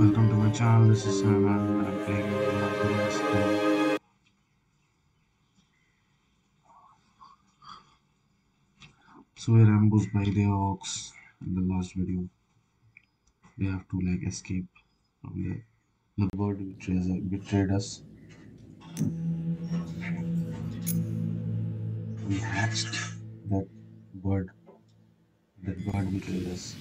Welcome to my channel. This is Sam and I'm playing Marvelous Game. So we're ambushed by the orcs in the last video. We have to like escape from the the bird betrayed, betrayed us. We hatched that bird. That bird betrayed us.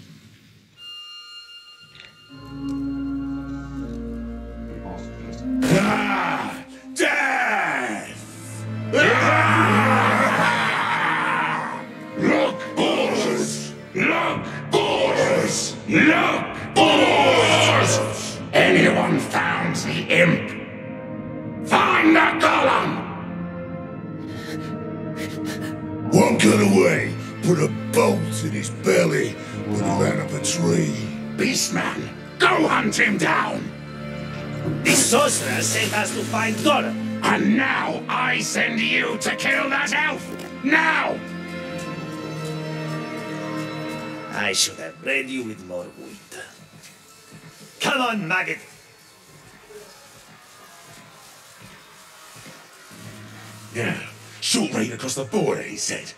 Ah, death! Ah! Look, boars! Look, boars! Look, boars! Anyone found the imp? Find the Gollum! One got away, put a bolt in his belly, but he ran up a tree. Beastman, go hunt him down! The sorcerer sent us to find Gollum. And now I send you to kill that elf! Now! I should have bred you with more wood. Come on, maggot. Yeah, short range across the border, he said.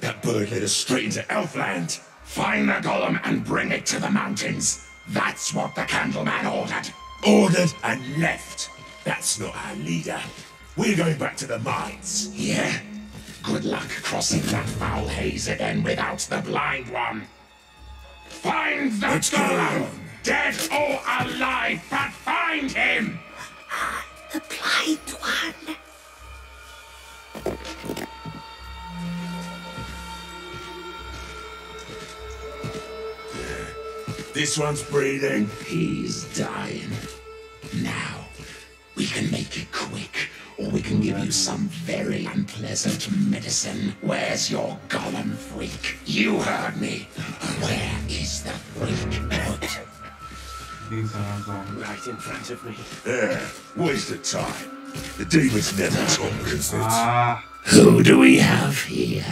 That bird led us straight into Elfland. Find the Gollum and bring it to the mountains. That's what the Candleman ordered. Ordered and left. That's not our leader. We're going back to the mines. Yeah? Good luck crossing that foul haze again without the blind one. Find the Let's go Gollum! Dead or alive, but find him! The blind one. This one's breathing. He's dying. Now, we can make it quick, or we can give you some very unpleasant medicine. Where's your Gollum freak? You heard me. Where is the freak? These are. Right in front of me. Yeah, waste of time. The demons never talk, is it? Ah, Who do we have here?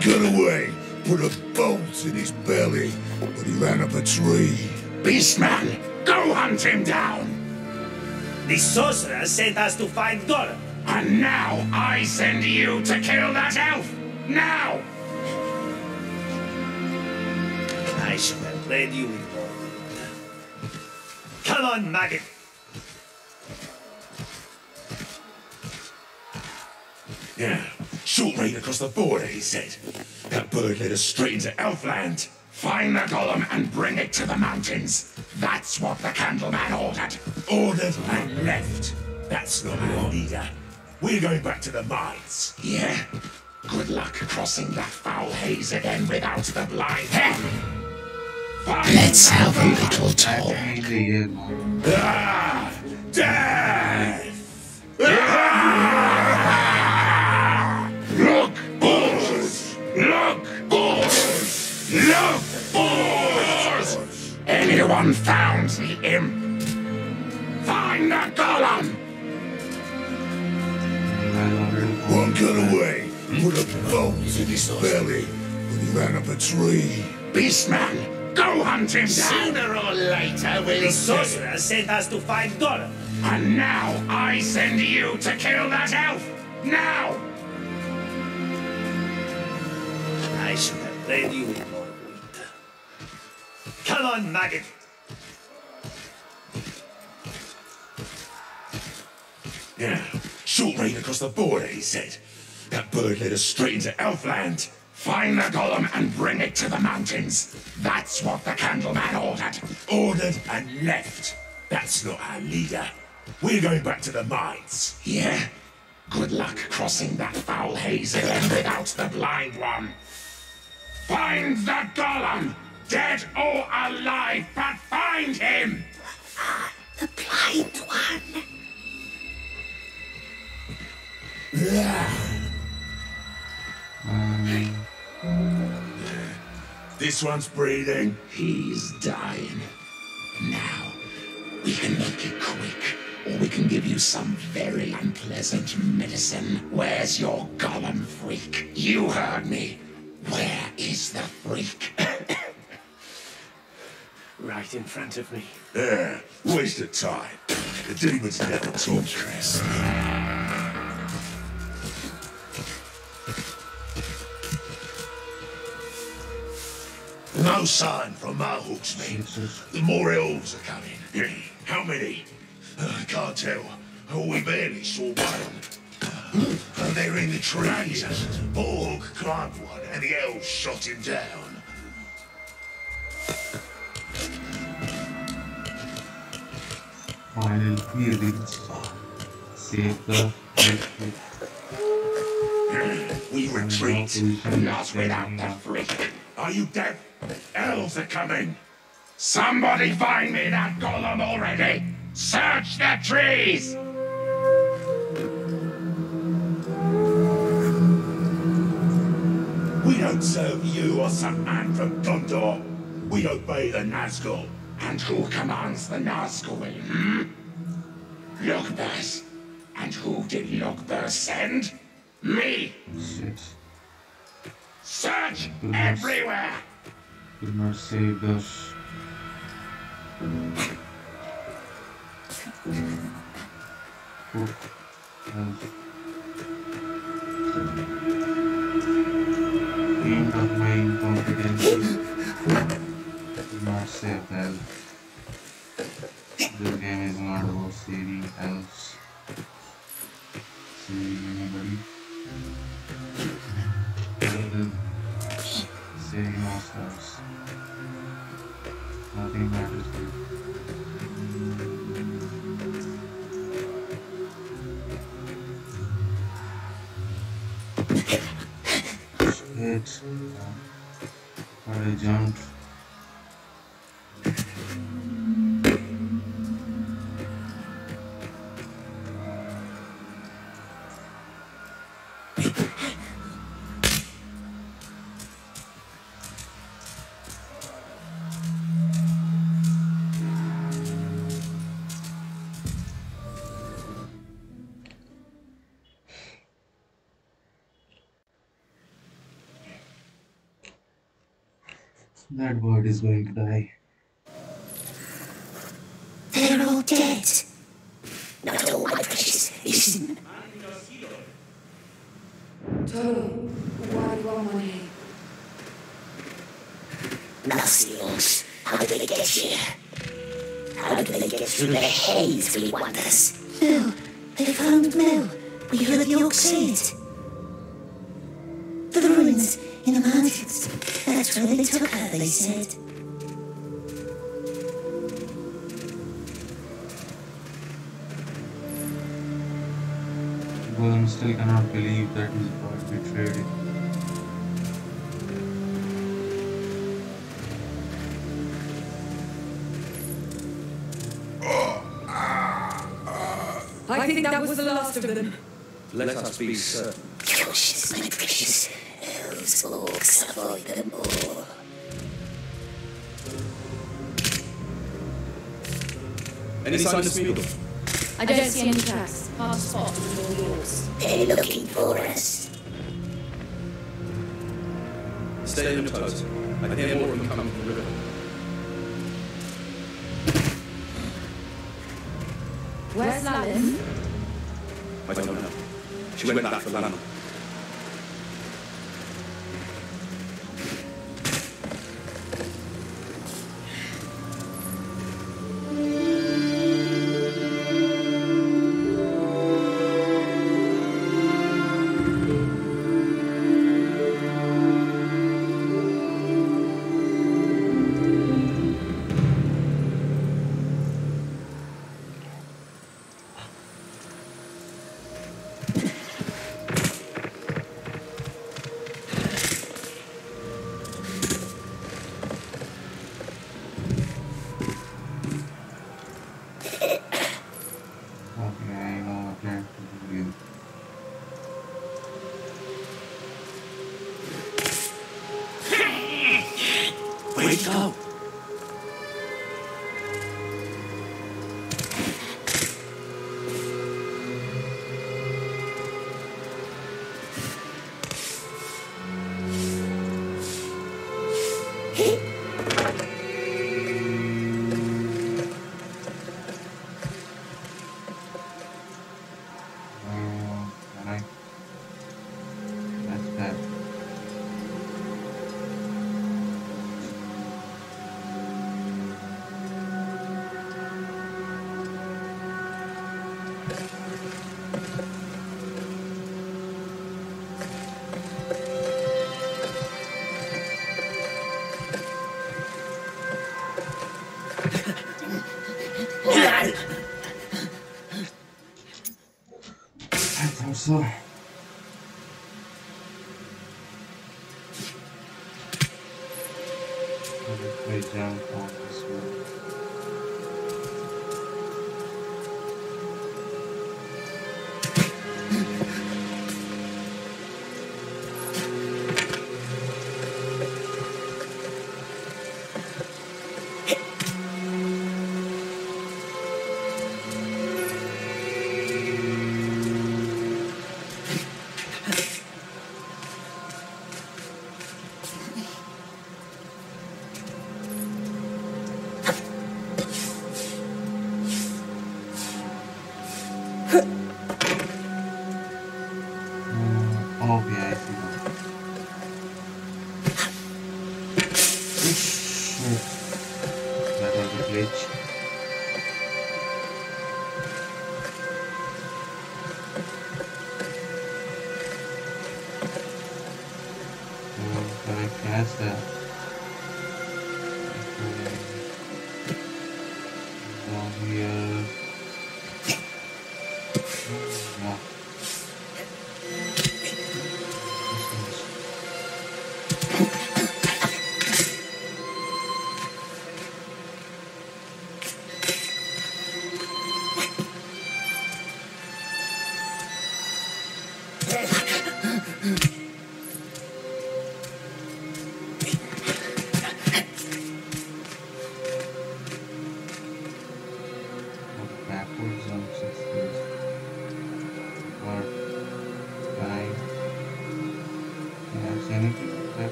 Got away, put a bolt in his belly, but he ran up a tree. Beastman, go hunt him down! The sorcerer sent us to find Gollum. And now I send you to kill that elf! Now! I should have bred you with more. Come on, maggot. Yeah, short range across the border, he said. That bird led us straight into Elfland. Find the Gollum and bring it to the mountains. That's what the Candleman ordered. Ordered and left. That's not our leader. We're going back to the mines. Yeah? Good luck crossing that foul haze again without the blind. Let's have a little talk. technically, yeah, man. Ah! Death! Ah! Look, boars! Look, boars! Anyone found the imp? Find the Gollum! You guys already One got away, put a bolt in his belly, but he ran up a tree. Beastman, go hunt him down! Sooner or later we'll The sorcerer sent us to find Gollum. And now I send you to kill that elf! Now! I should have bred you with more wood. Come on, maggot. Yeah, short range across the border, he said. That bird led us straight into Elfland. Find the Gollum and bring it to the mountains. That's what the Candleman ordered. Ordered and left. That's not our leader. We're going back to the mines. Yeah? Good luck crossing that foul haze again without the blind one. Find the Gollum! Dead or alive, but find him! The blind one. This one's breathing. He's dying. Now, we can make it quick, or we can give you some very unpleasant medicine. Where's your Gollum freak? You heard me. Is the freak? Right in front of me. There, waste of time. The demons never talk. No sign from Marhawk's men. The more elves are coming. How many? Uh, I can't tell. Oh, we barely saw one. Uh, They're in the trees. Borg climbed one, and the elves shot him down. Finally, we reached. Save the We retreat. Not without the freak. Are you deaf? Elves are coming. Somebody find me that Gollum already! Search the trees! Serve you or some man from Gondor. We obey the Nazgul. And who commands the Nazgul, hmm? And who did Lugbúrz send? Me! Search everywhere! Could not save us. Cook. Health. Aimed of my incompetency. Could not save. This game is not about saving else Saving anybody. Saving ourselves. Nothing matters But I jumped. Is going to die. They're all dead. Not all, my precious. Listen. Toto, why do you want money? Nulcials. How do they get here? How do they get through the haze we want us? Mell. They found Mell. We heard the Orc say it. The ruins in the mountains. That's where they took her, they said. Gollum still cannot believe that his bird betrayed him. I think that was the last of them. Let us be certain. Cautious, my precious. Elves, orcs, avoid them all. Any sign of Smeagol? I don't see any tracks. Hard to spot with all yours. They're looking for us. Stay on your toes. I hear more of them coming from the river. Where's Lalin? I don't know. She went back for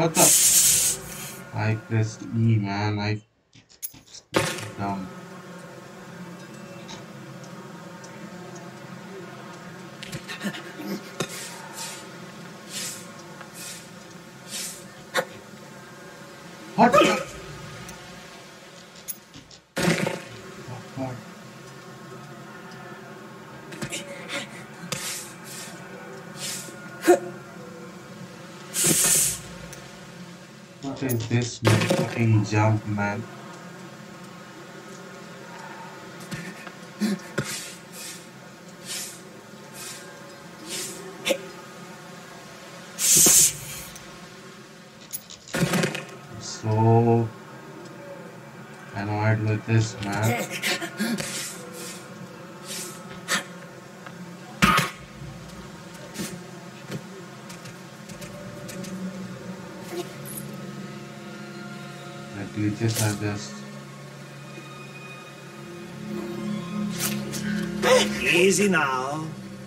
What the? I pressed E, man. I is this fucking jump, man? Easy now.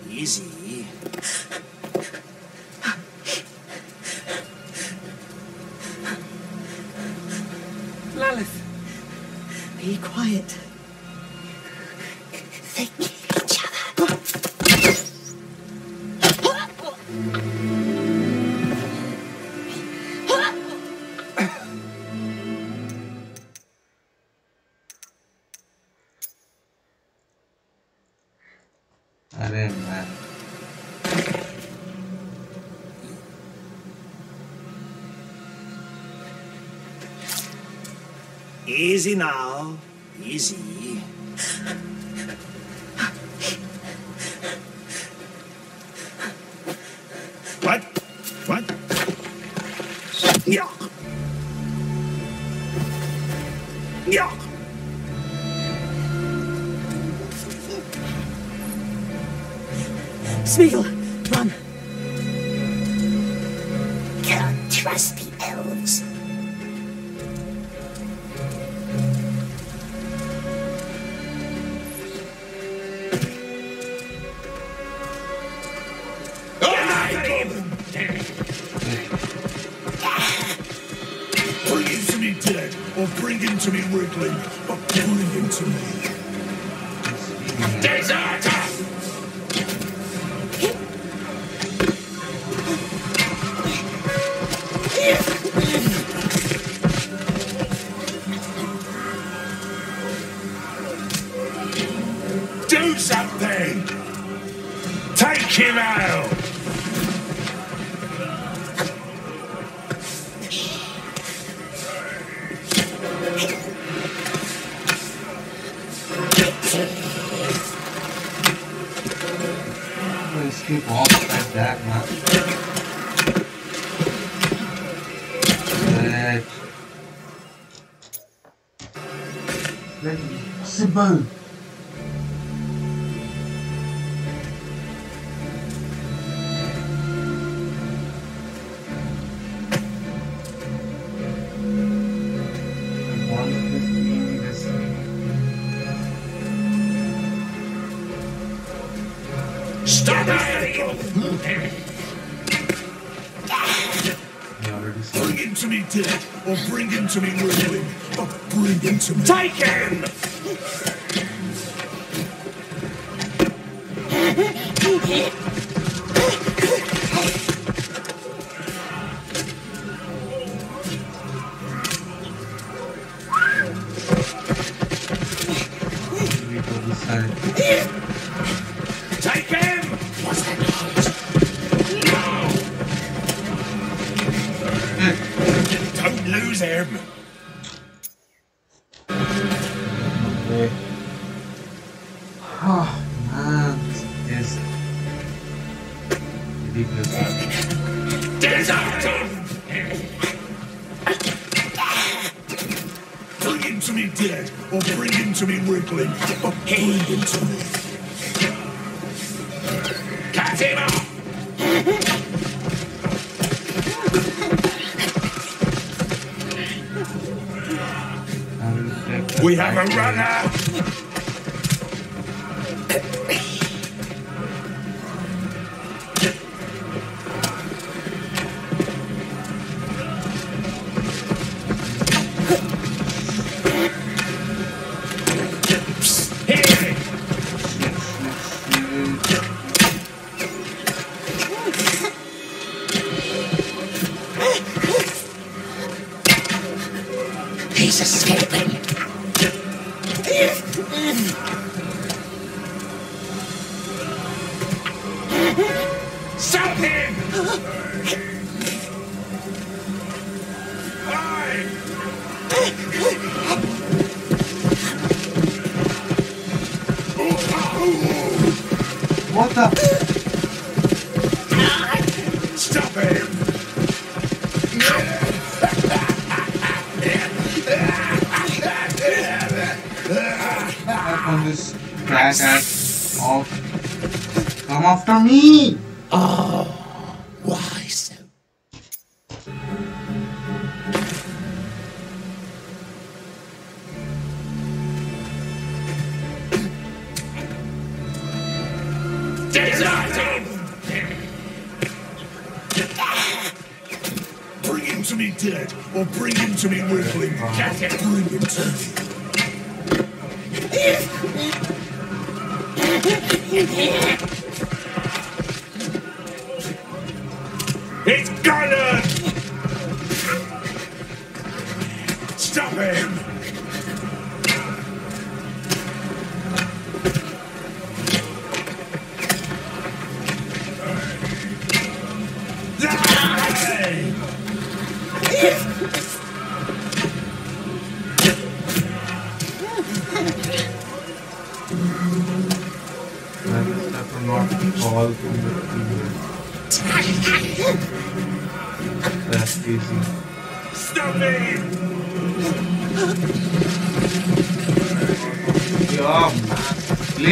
Easy. Lalith. Be quiet. Thank you. Easy now. Easy. Or bring him to me wriggling, but him to me. Or bring him to me wriggling, but bring him to me. Take him! Oh man, this is ridiculous. Bring him to me dead, or bring him to me wriggling, but bring him to me. Cut him off! We have a runner! Stop him! What the? Stop him! On this crack ass off. Come after me!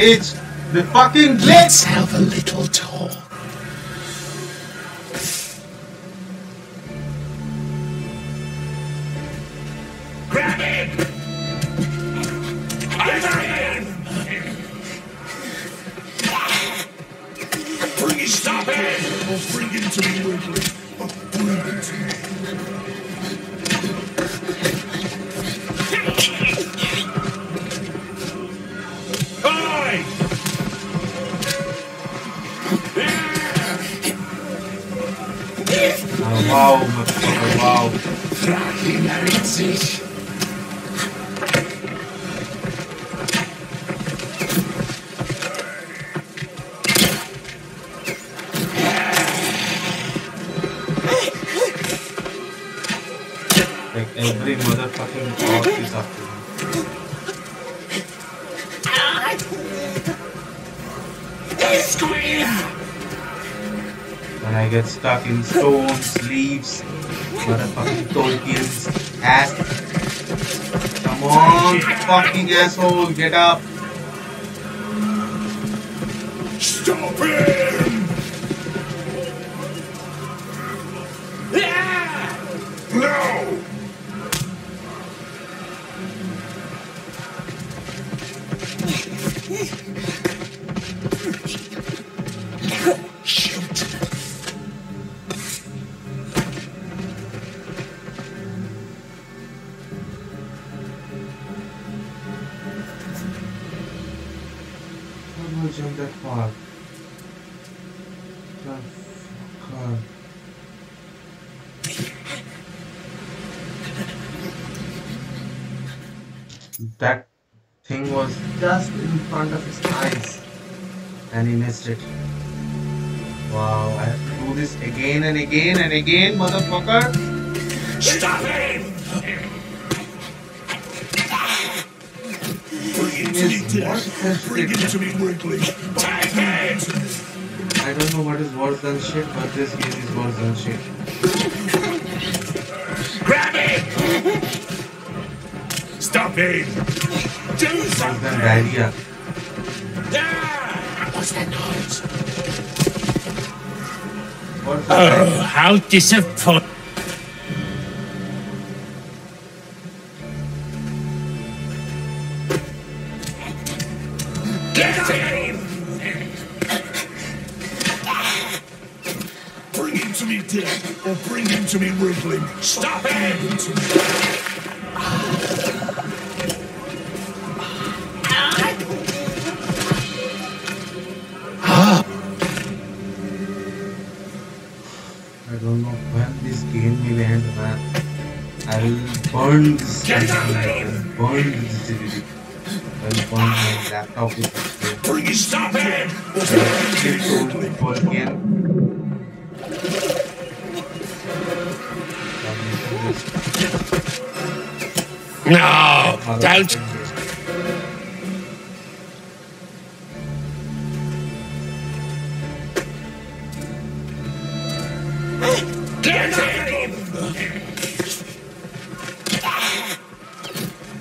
Glitch! The fucking glitch! Let's have a little talk. Grab him! Over him! Bring his Stop him! Or bring him to me, Wrigley. Or bring him to me. Wow, wow. Frag ihn, er sich. Get stuck in stones, leaves, motherfucking Tolkien's ass. Come on, fucking asshole, get up. Stop him! Missed it. Wow, I have to do this again and again and again, motherfucker. Stop him! Bring him to me, Yes, Dick. Bring him to me, Wrigley. Take him! I don't know what is worse than shit, but this game is worse than shit. Grab it! Stop him! Do something! diarrhea. Ah! Oh, how disappointing. Get! Bring him to me, Dick. Or bring him to me, Wrigley. Stop No, don't.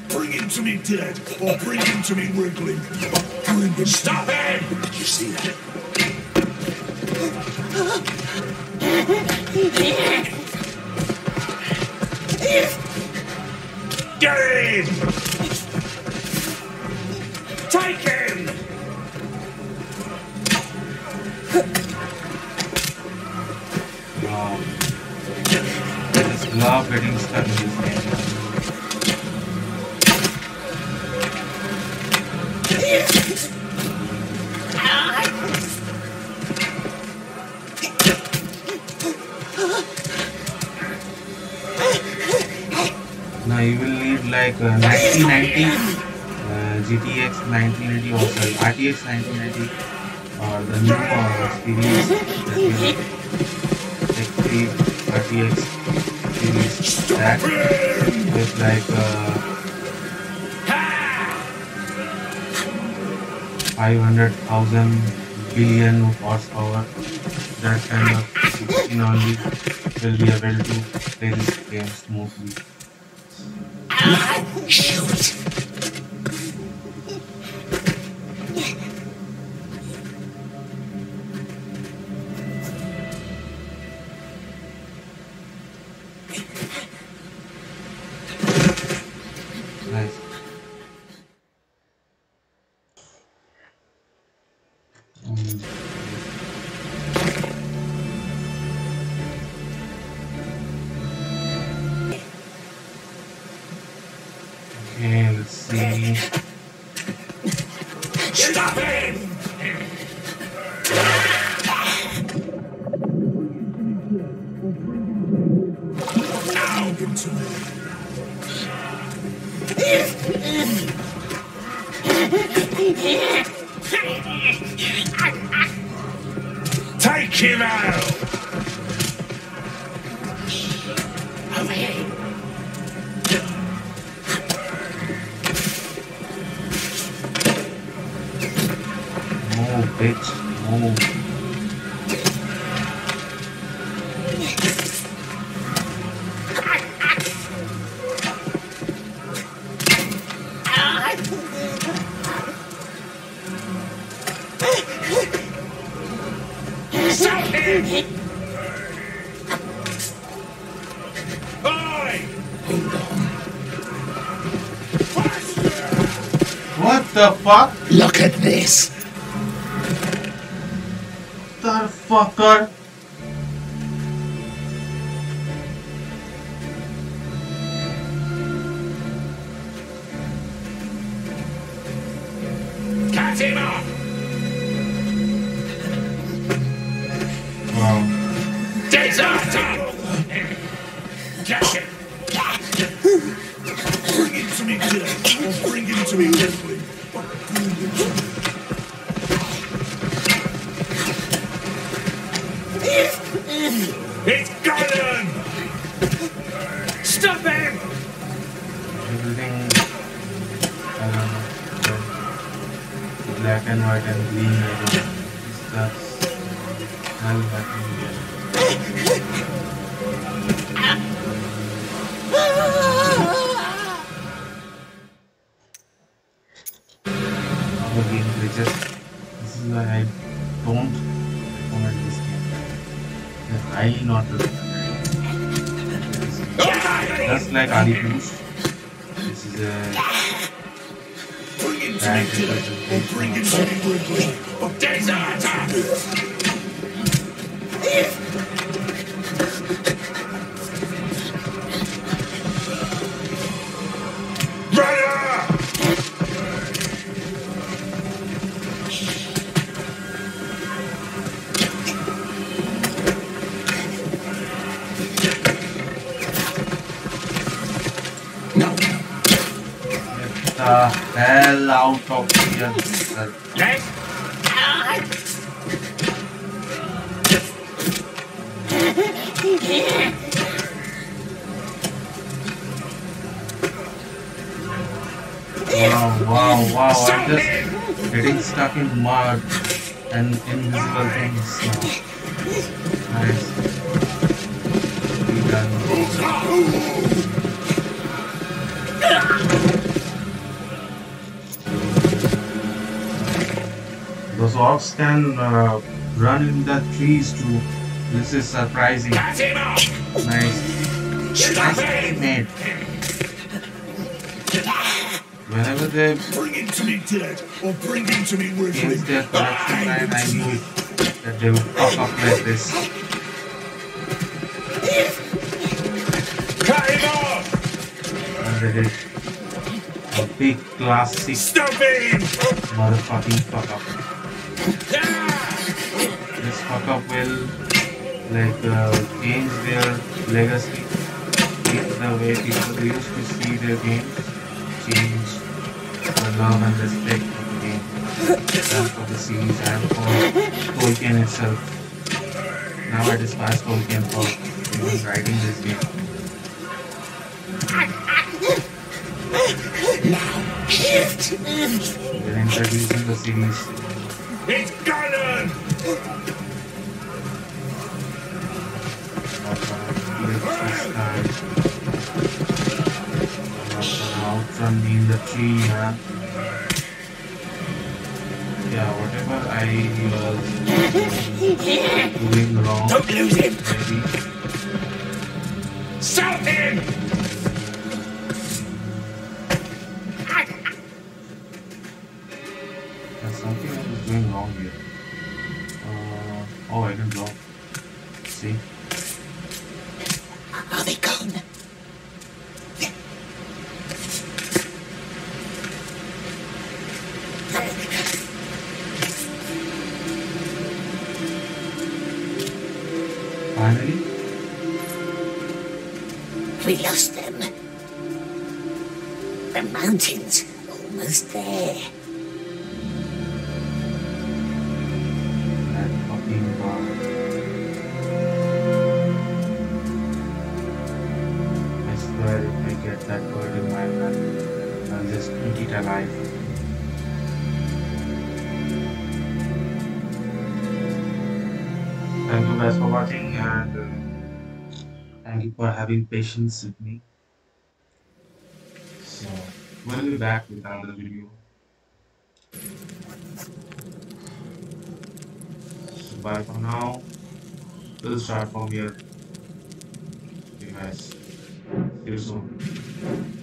Bring him to me, dead. Or bring him to me, Wrigley. You will need like uh, 1990 uh, GTX 1990 or sorry RTX 1990 or the new uh, series that will X3 RTX series that with like uh, 500,000 billion horsepower that kind of 16 only will be able to play this game smoothly. Shoot! Stop him! The fuck? Look at this. The fucker? Cut him off! Wow. Deserter! Catch him! Bring him to me dead, bring him to me quickly. And white and green. I don't know. It's the hell happening here. Our game glitches. This is why I don't recommend this game. It's highly not recommended. Just like Adipurush. This is a And bring him to me dead, or representation bring of here. sir. Leg! Wow, wow, wow. I'm just getting stuck in mud and invisible things now. Nice. Be done. Those orcs can uh, run in the trees too. This is surprising. Nice. Nicely made. Whenever they Bring him to me dead, or bring him to me changed their production line, I knew that they would fuck up like this. Cut him off! And they did. A big classic Stop him! motherfucking fuck up. This fuck up will like uh, change their legacy. Change the way people used to see their games. Change the love and respect for the game. And for the series and for Tolkien itself. Now I despise Tolkien for even writing this game. They're introducing the series in the tree, man. Yeah, whatever I was doing wrong, Don't lose him! maybe Stop him! Finally, We lost them. The mountains, almost there. Thank you guys for watching and uh, thank you for having patience with me. So, we'll be back with another video. So, bye for now. We'll start from here. you guys. See you soon.